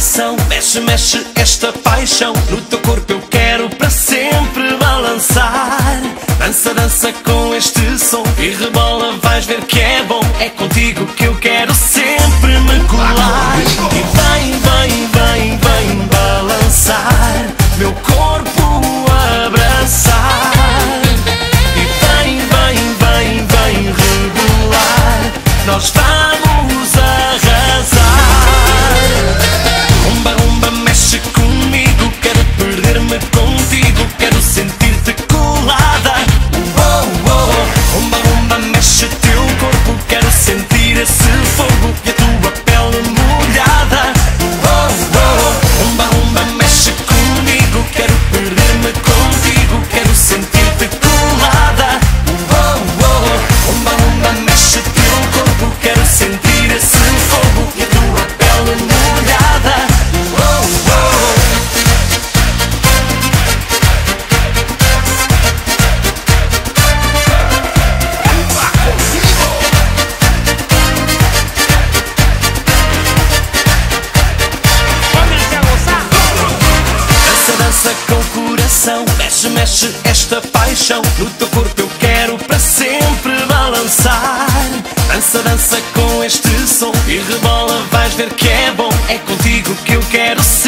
coração. Mexe, mexe esta paixão. No teu corpo eu quero para sempre balançar. Dança, dança com este som. E rebola, vais ver que é bom. É contigo que eu quero sempre me colar. E vem, vem, vem, vem balançar. Meu corpo abraçar. E vem, vem, vem, vem rebolar Nós vamos Esta paixão No teu corpo eu quero para sempre balançar. Dança, dança com este som E rebola, vais ver que é bom. É contigo que eu quero sempre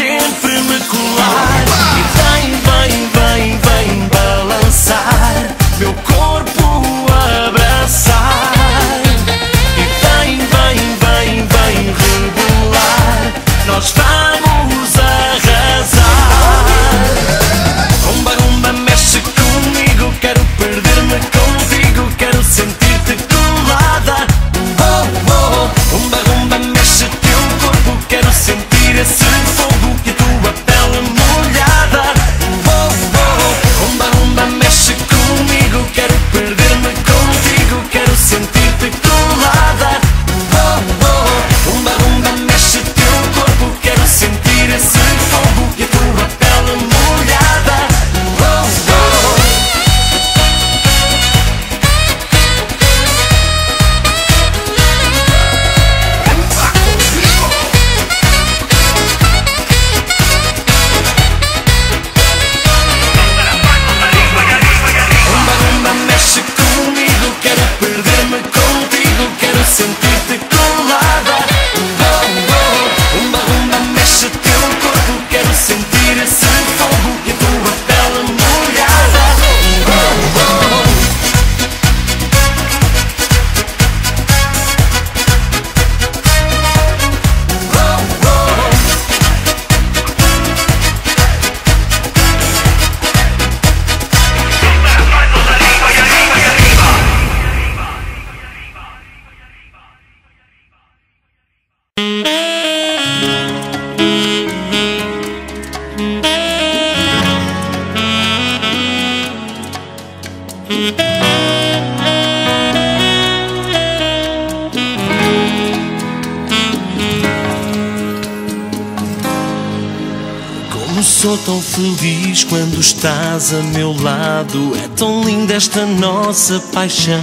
quando estás a meu lado. É tão linda esta nossa paixão.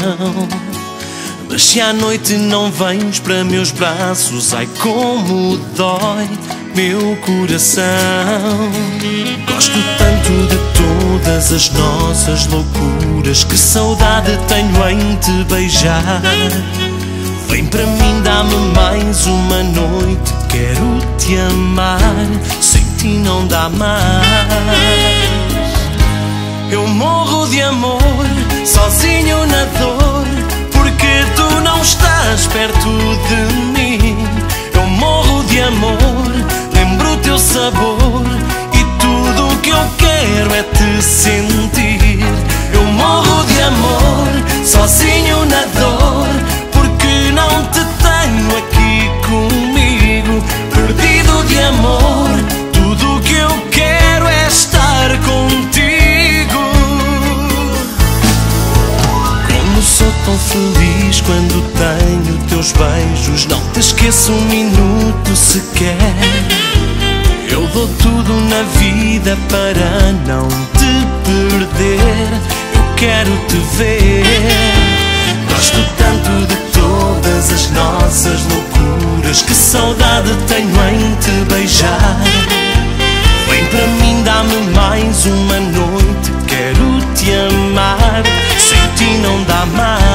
Mas se à noite não vens para meus braços, ai como dói meu coração. Gosto tanto de todas as nossas loucuras. Que saudade tenho em te beijar. Vem para mim, dá-me mais uma noite. Quero te amar, sem ti não dá mais. Eu morro de amor, sozinho na dor, porque tu não estás perto de mim. Eu morro de amor, lembro o teu sabor, e tudo o que eu quero é te sentir. Eu morro de amor, sozinho na dor, porque não te tenho aqui comigo. Perdido de amor, tão feliz quando tenho teus beijos. Não te esqueço um minuto sequer. Eu dou tudo na vida para não te perder. Eu quero te ver. Gosto tanto de todas as nossas loucuras. Que saudade tenho em te beijar. Vem para mim, dá-me mais uma noite. Quero te amar. Sem ti não dá mais.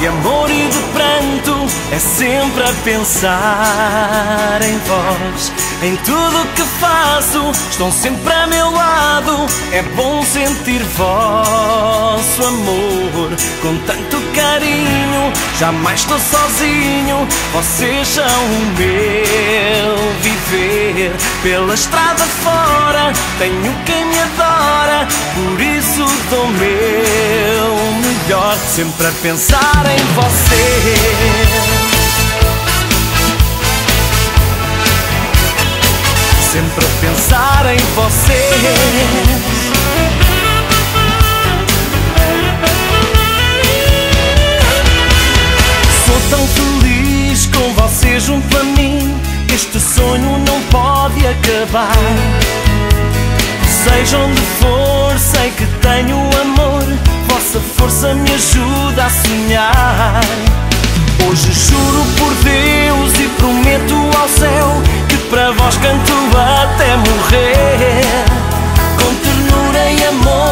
de amor e de pranto, é sempre a pensar em vós. Em tudo que faço, estão sempre a meu lado. É bom sentir vosso amor com tanto carinho. Jamais estou sozinho, vocês são o meu viver. Pela estrada fora, tenho quem me adora, por isso dou meu melhor, sempre a pensar em você. sempre a pensar em você. Sou tão feliz com você junto a mim. Este sonho não pode acabar. Seja onde for, sei que tenho amor essa força me ajuda a sonhar. Hoje juro por Deus e prometo ao céu que para vós canto até morrer. Com ternura e amor.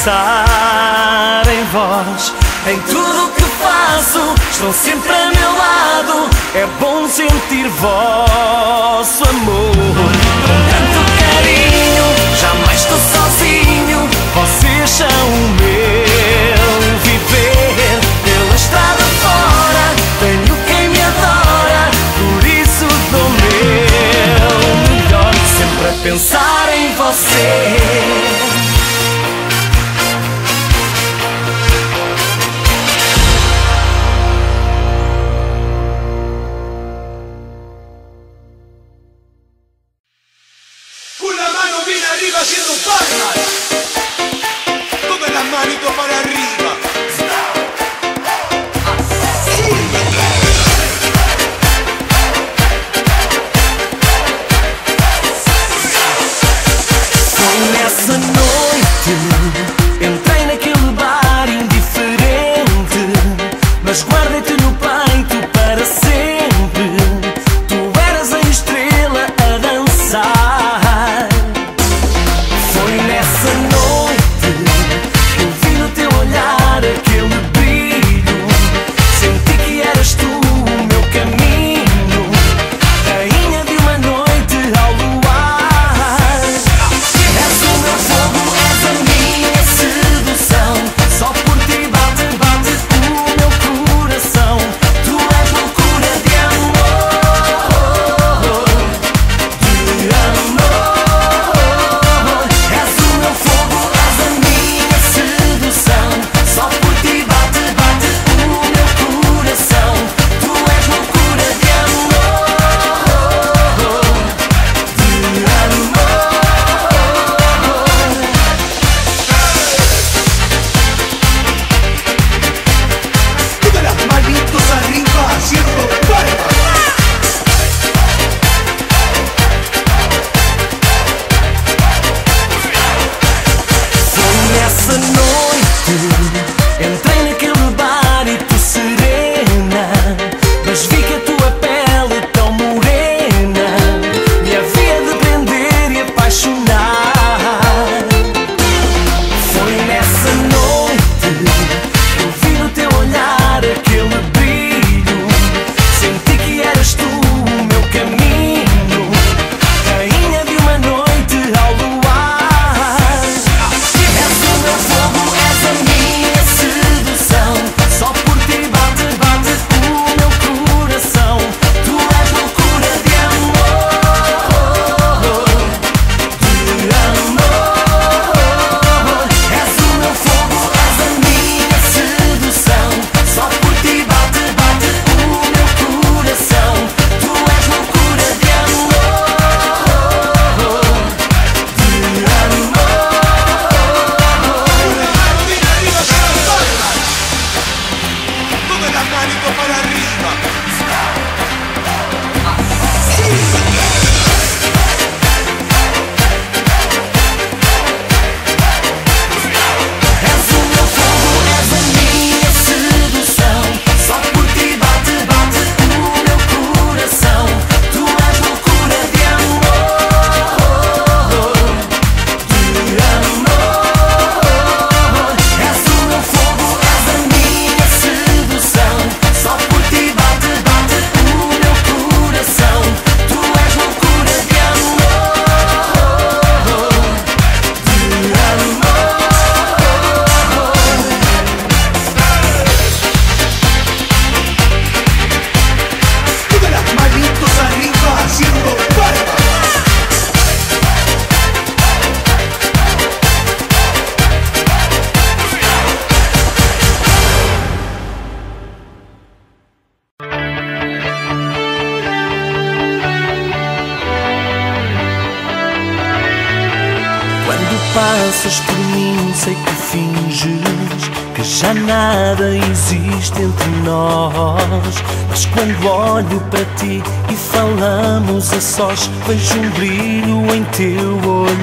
pensar em vós. Em tudo que faço, estão sempre a meu lado. É bom sentir vosso amor. Com tanto carinho, jamais estou sozinho. Vocês são o meu viver. Pela estrada fora, tenho quem me adora. Por isso dou meu melhor. Sempre a pensar em você.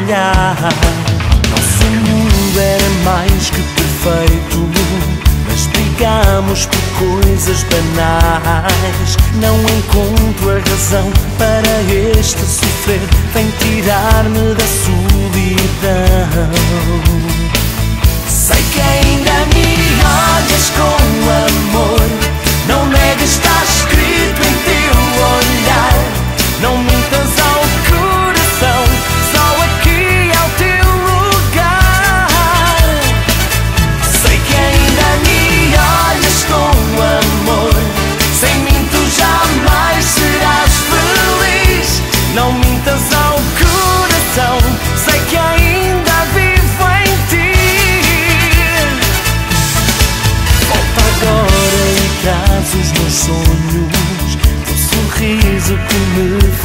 Olhar. Nosso mundo era mais que perfeito. Mas brigamos por coisas banais. Não encontro a razão para este sofrer. Vem tirar-me da solidão. Sei que ainda me olhas com amor. Não negues, está escrito em teu olhar. Não mintas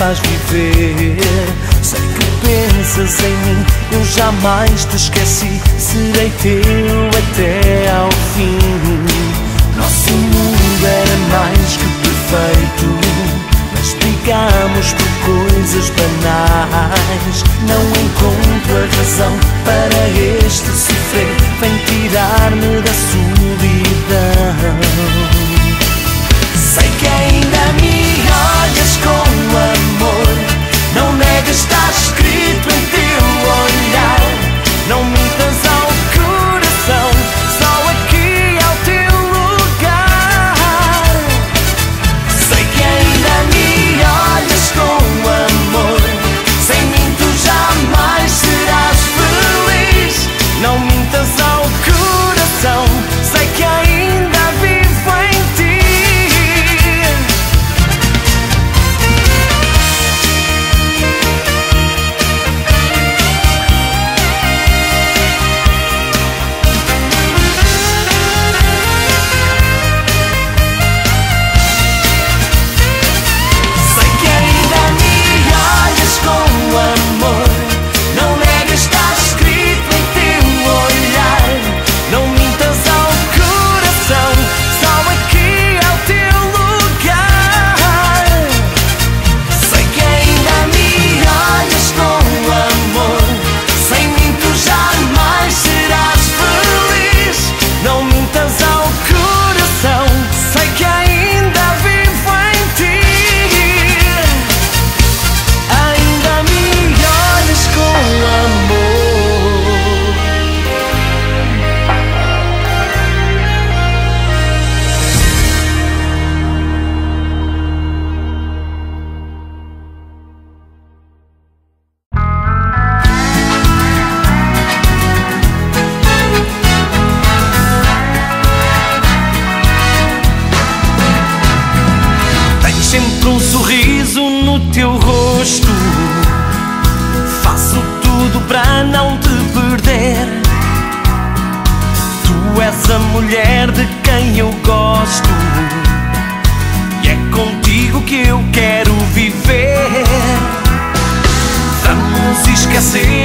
faz viver. Sei que pensas em mim, eu jamais te esqueci. Serei teu até ao fim. Nosso mundo era mais que perfeito. Mas brigamos por coisas banais. Não encontro a razão para este sofrer. Vem tirar-me da solidão. Sei que ainda me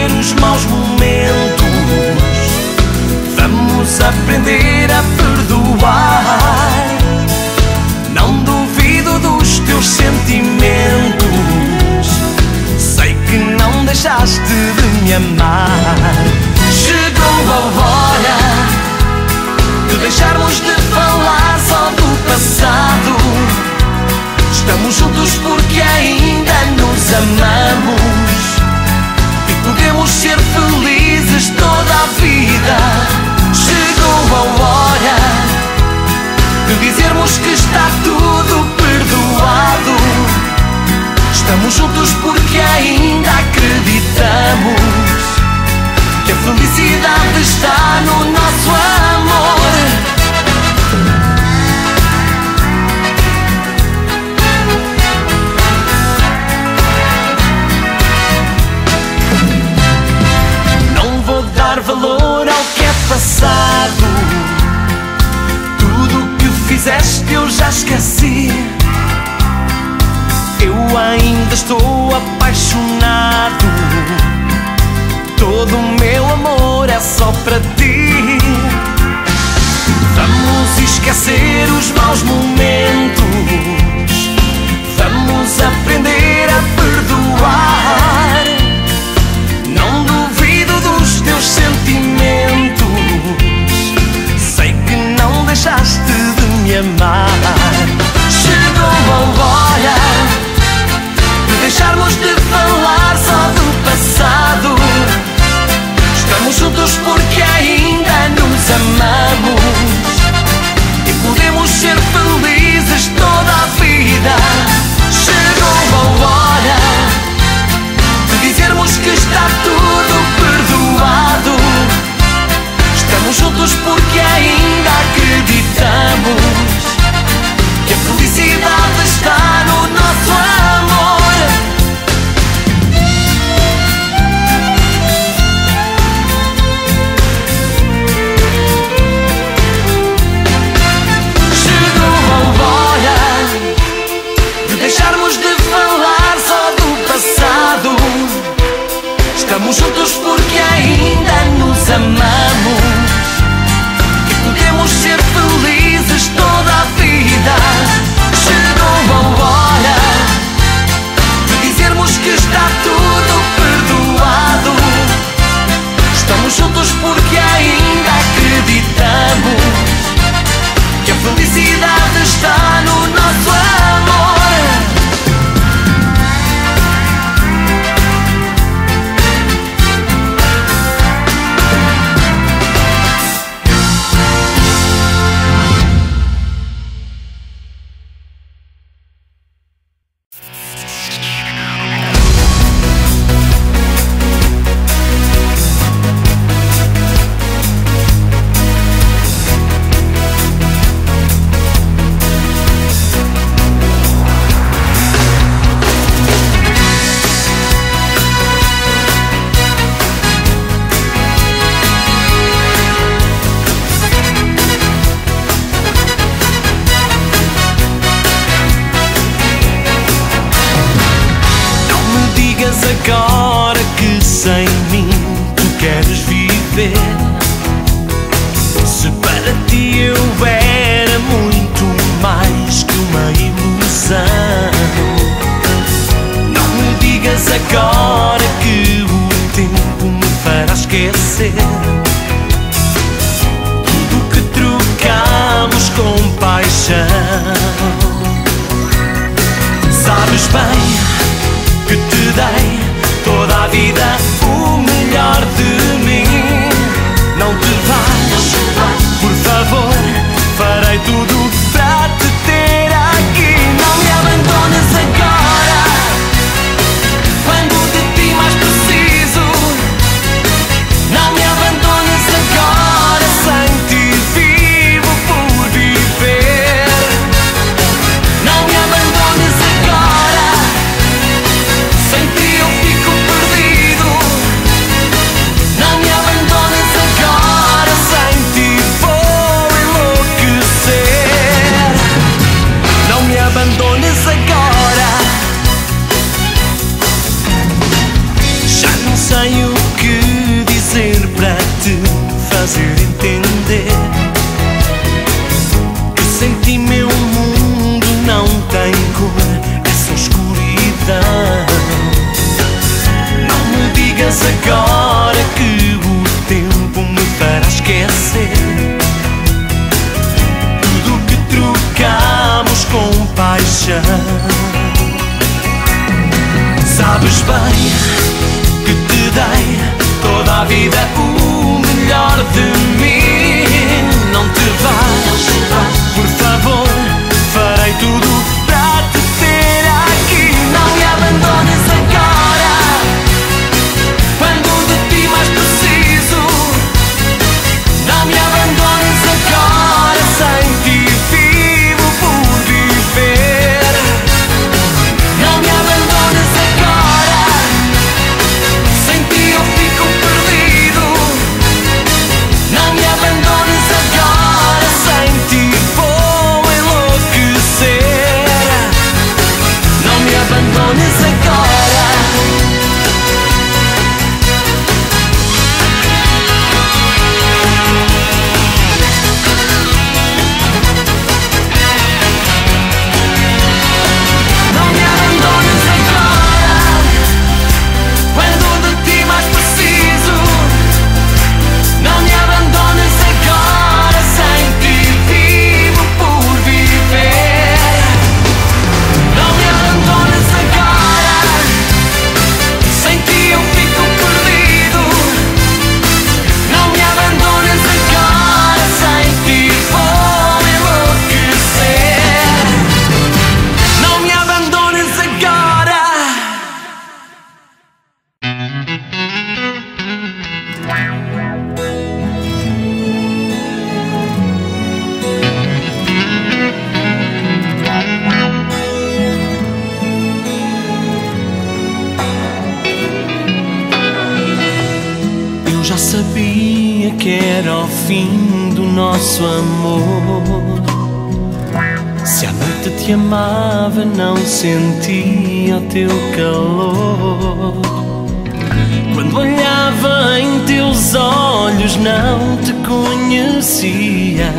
esquecer os maus momentos. Vamos aprender a perdoar. Não duvido dos teus sentimentos. Sei que não deixaste de me amar. Chegou a hora de deixarmos de falar só do passado. Estamos juntos porque ainda nos amamos Estamos juntos porque ainda acreditamos que a felicidade está no nosso amor. Não vou dar valor ao que é passado. Tudo o que fizeste eu já esqueci ainda estou apaixonado. Todo o meu amor é só para ti. Vamos esquecer os maus momentos. Vamos aprender a perdoar. Não duvido dos teus sentimentos. Sei que não deixaste de me amar. Chegou a hora. Nosso amor. Se à noite te amava, não sentia o teu calor. Quando olhava em teus olhos, não te conhecia.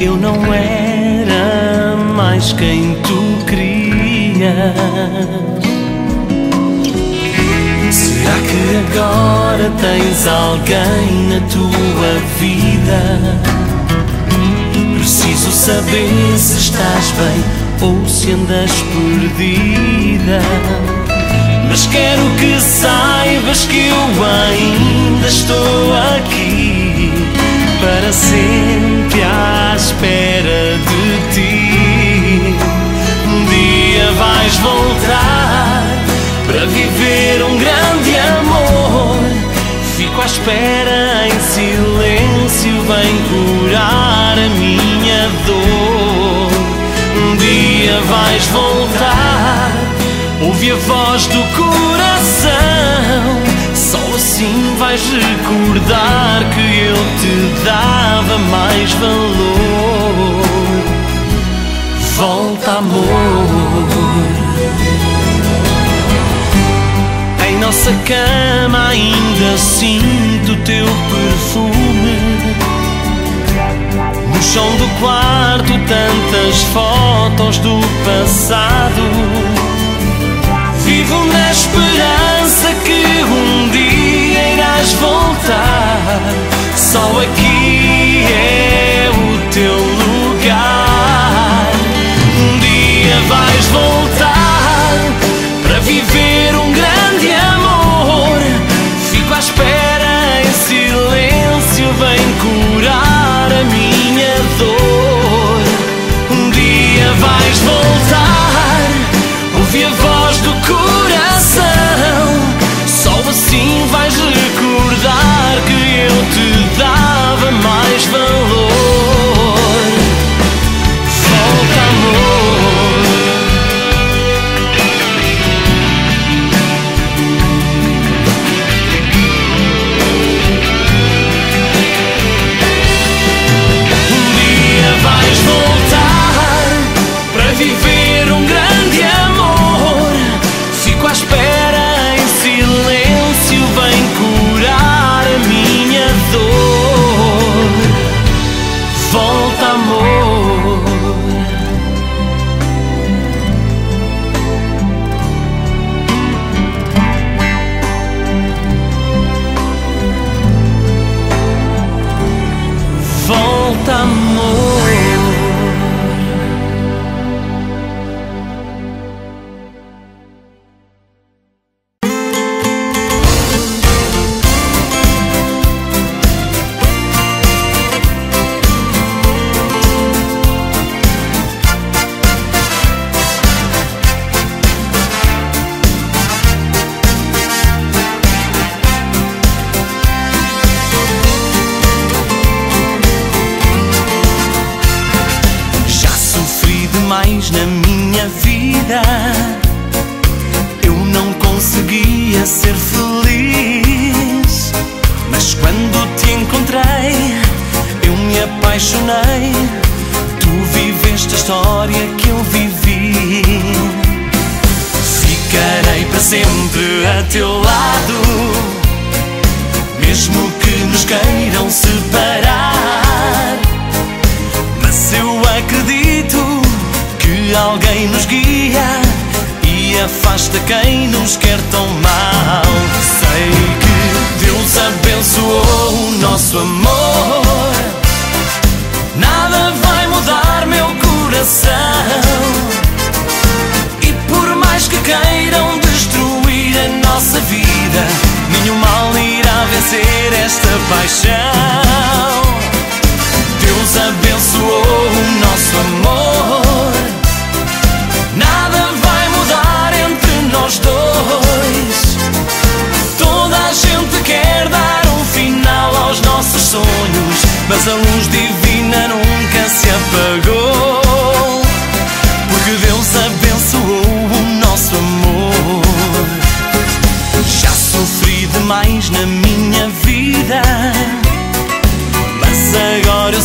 Eu não era mais quem tu querias. Será que agora tens alguém na tua vida? Preciso saber se estás bem ou se andas perdida. Mas quero que saibas que eu ainda estou aqui para sempre à espera de ti. Um dia vais voltar para viver um grande. Fico à espera em silêncio, vem curar a minha dor. Um dia vais voltar, ouve a voz do coração. Só assim vais recordar que eu te dava mais valor. Volta, amor. Nossa cama ainda sinto teu perfume. No chão do quarto, tantas fotos do passado. Vivo na esperança que um dia irás voltar. Só aqui é o teu lugar. Um dia vais voltar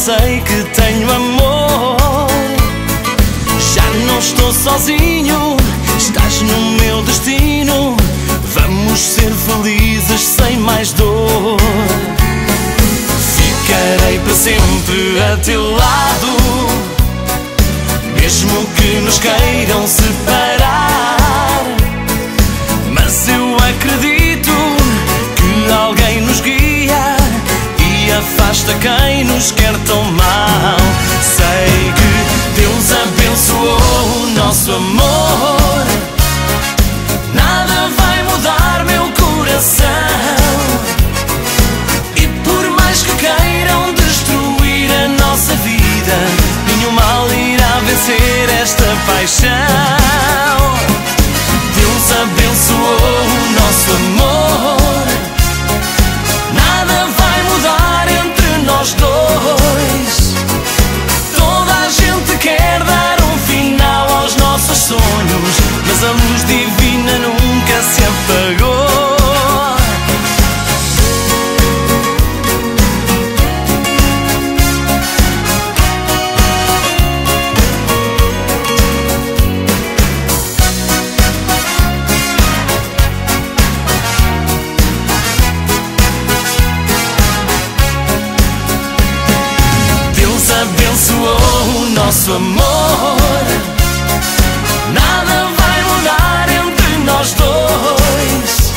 sei que tenho amor. Já não estou sozinho, estás no meu destino. Vamos ser felizes sem mais dor. Ficarei para sempre a teu lado, mesmo que nos queiram separar. Afasta quem nos quer tão mal. Sei que Deus abençoou o nosso amor. Nada vai mudar meu coração. E por mais que queiram destruir a nossa vida, nenhum mal irá vencer esta paixão. Deus abençoou o nosso amor. Nada vai nós dois. Toda a gente quer dar um final aos nossos sonhos, mas a luz divina nunca se apagou. Nosso amor. Nada vai mudar entre nós dois.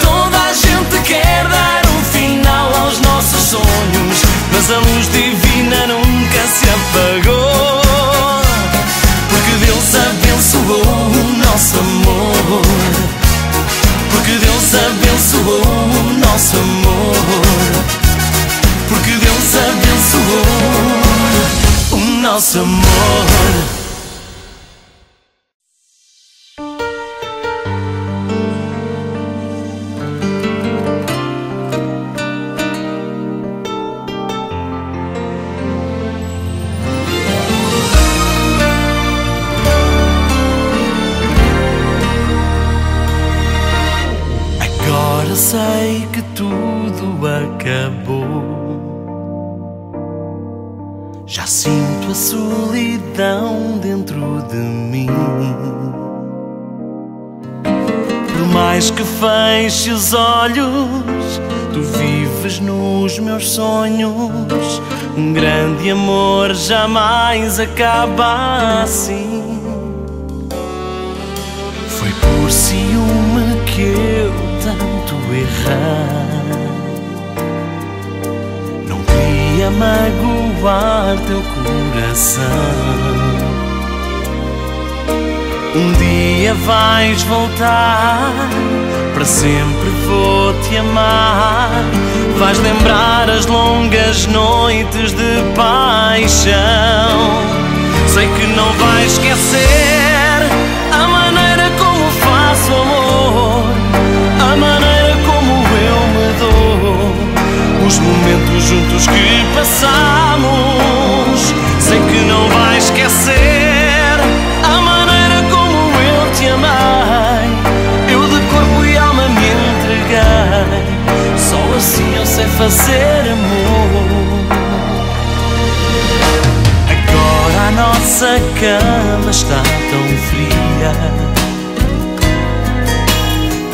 Toda a gente quer dar um final aos nossos sonhos, mas a luz divina nunca se apagou. Porque Deus abençoou o nosso amor. Porque Deus abençoou o nosso amor. Porque Deus jamais acaba assim. Foi por ciúme que eu tanto errei. Não queria magoar teu coração. Um dia vais voltar, para sempre vou te amar. Vais lembrar as longas noites de paixão. Sei que não vais esquecer a maneira como faço amor, a maneira como eu me dou, os momentos juntos que passamos. Sei que não vais esquecer a maneira como eu te amei, eu de corpo e alma me entreguei. Só assim eu sei fazer amor. Nossa cama está tão fria.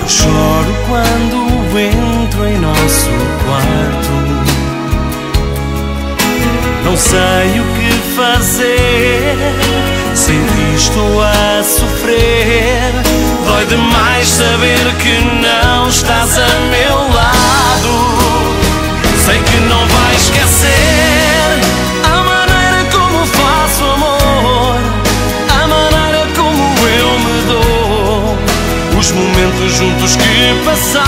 Eu choro quando entro em nosso quarto. Não sei o que fazer. Sem ti estou a sofrer. Dói demais saber que não estás a meu lado. Sei que não vais juntos que passamos.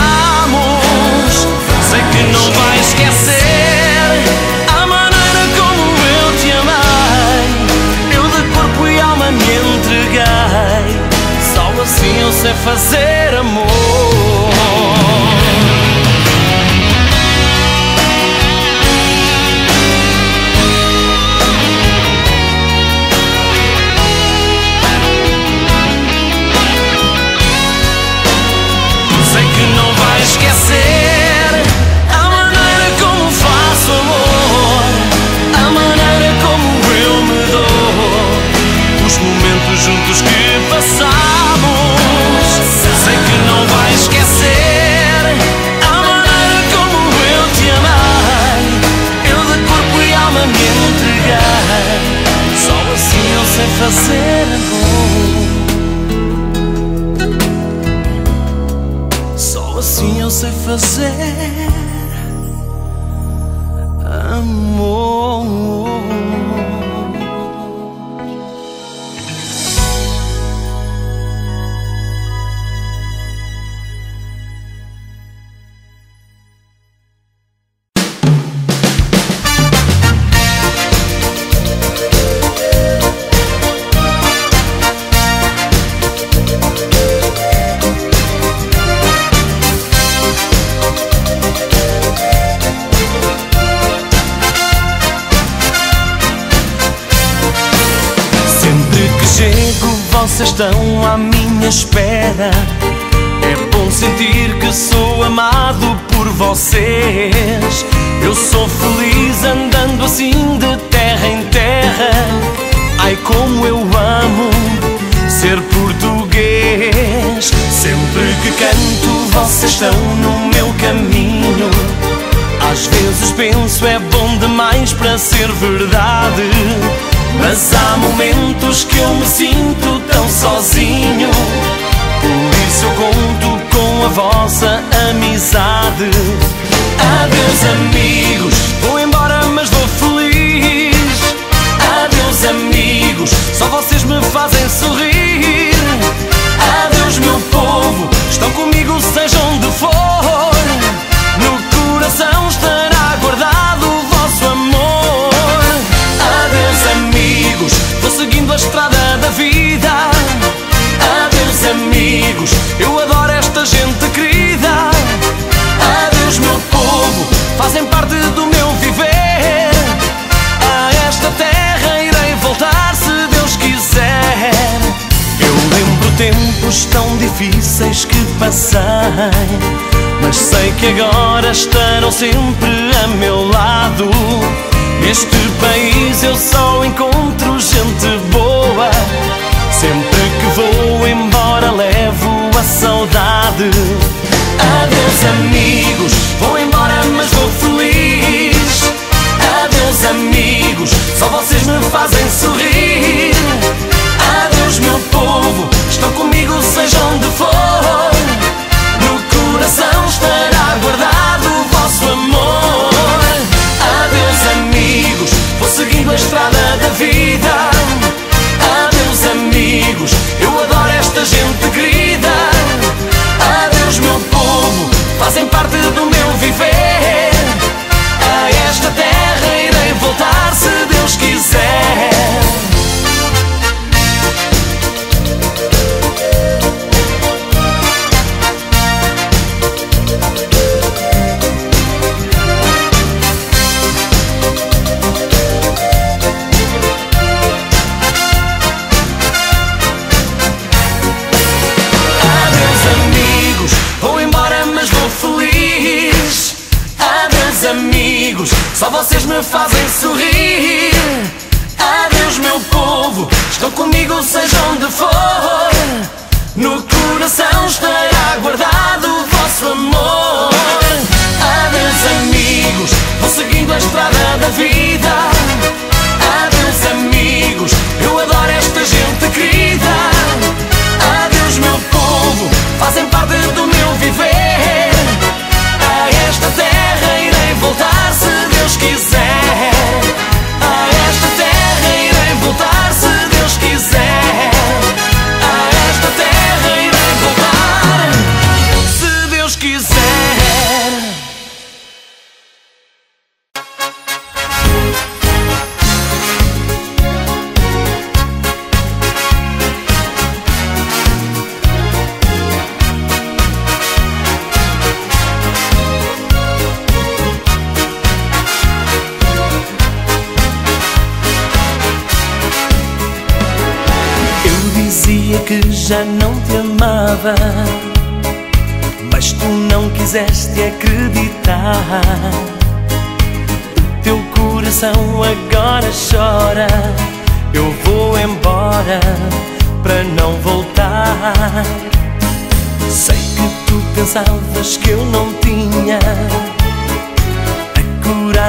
Sei que não vais esquecer a maneira como eu te amei, eu de corpo e alma me entreguei. Só assim eu sei fazer amor. Passei. Mas sei que agora estarão sempre a meu lado. Neste país eu só encontro gente boa. Sempre que vou embora levo a saudade. Adeus, amigos, vou embora, mas vou feliz. Adeus, amigos, só vocês me fazem sorrir. Adeus, meu povo, estão comigo, seja onde for. Vou seguindo a estrada da vida. Adeus, amigos, eu adoro esta gente querida. Adeus, meu povo, fazem parte do meu viver. A esta terra vocês me fazem sorrir.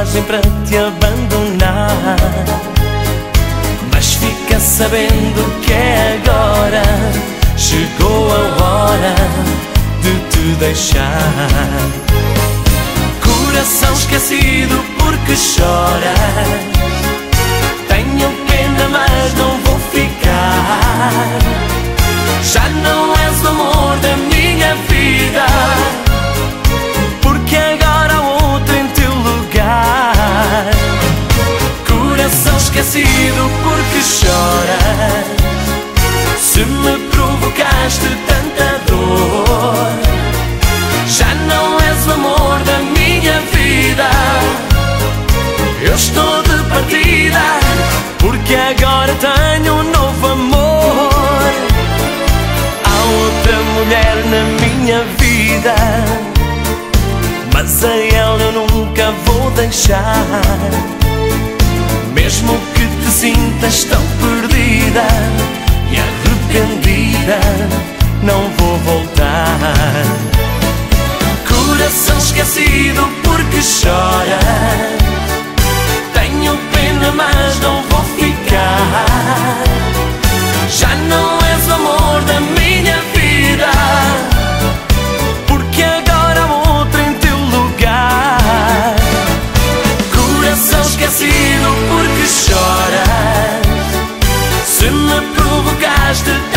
Coragem para te abandonar. Mas fica sabendo que é agora Chegou a hora de te deixar. Coração esquecido porque choras Tenho pena mas não vou ficar. Já não és o amor da minha vida esquecido porque choras Se me provocaste tanta dor Já não és o amor da minha vida. Eu estou de partida Porque agora tenho um novo amor. Há outra mulher na minha vida Mas a ela eu nunca vou deixar. Mesmo que te sintas tão perdida e arrependida, não vou voltar. Coração esquecido porque chora. Tenho pena, mas não vou ficar. Já não és o amor da minha. erste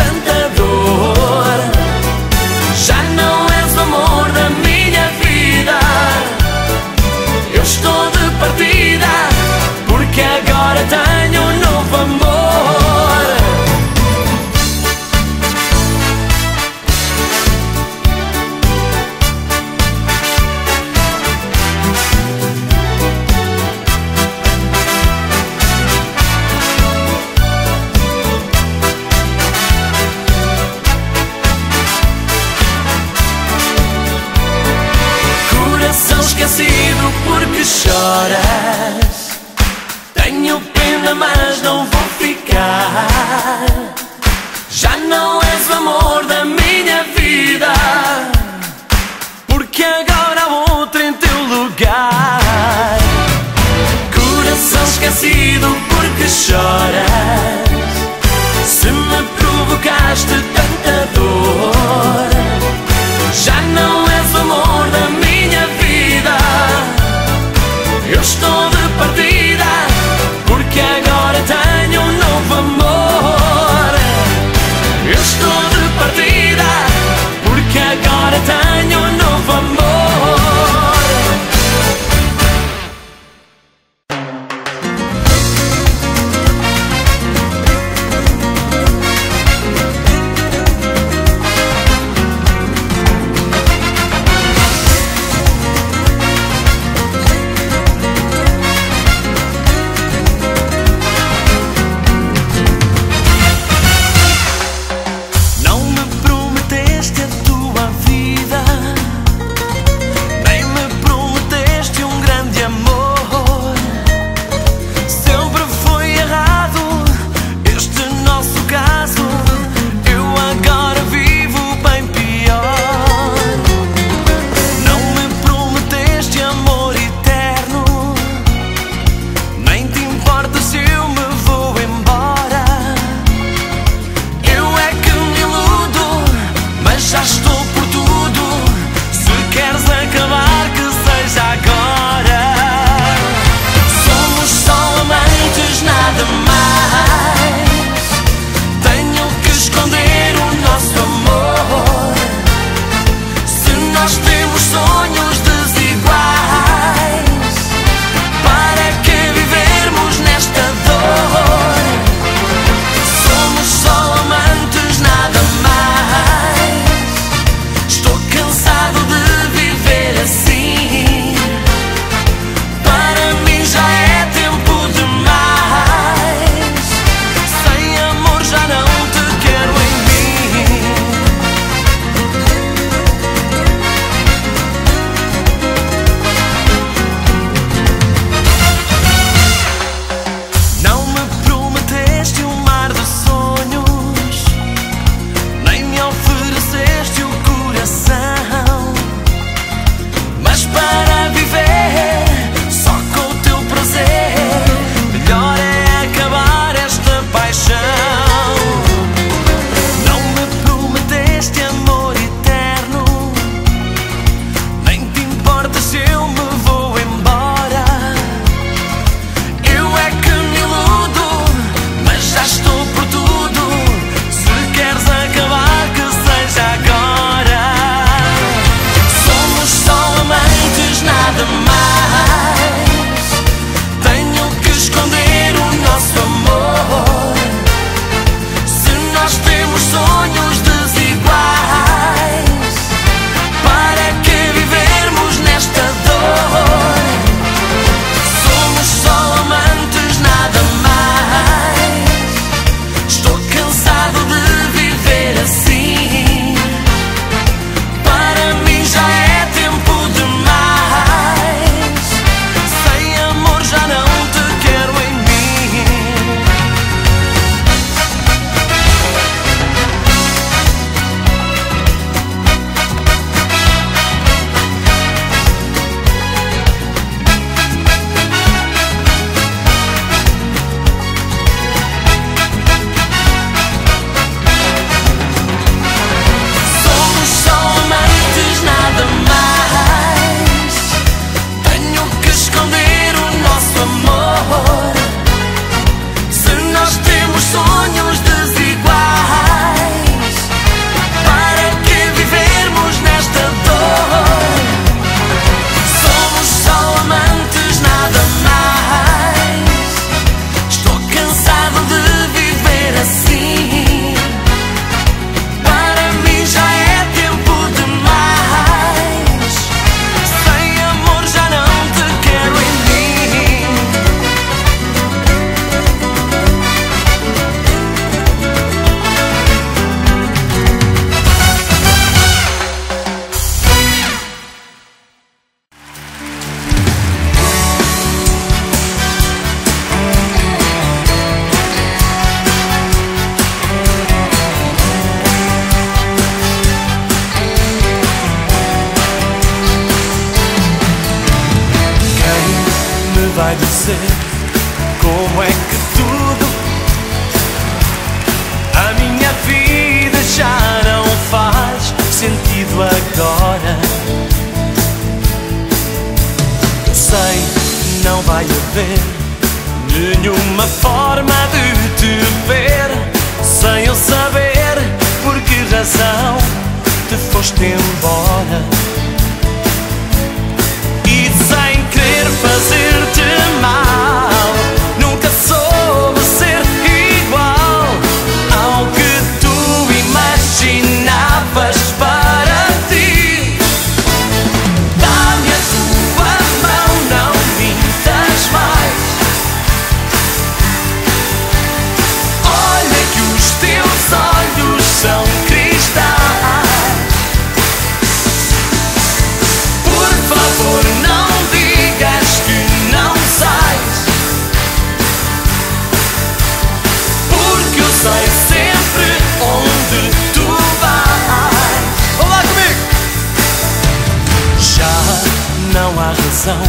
razão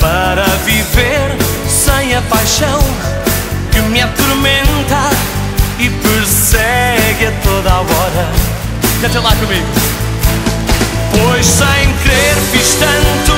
para viver sem a paixão que me atormenta e persegue a toda a hora. Canta lá comigo. Pois sem querer fiz tanto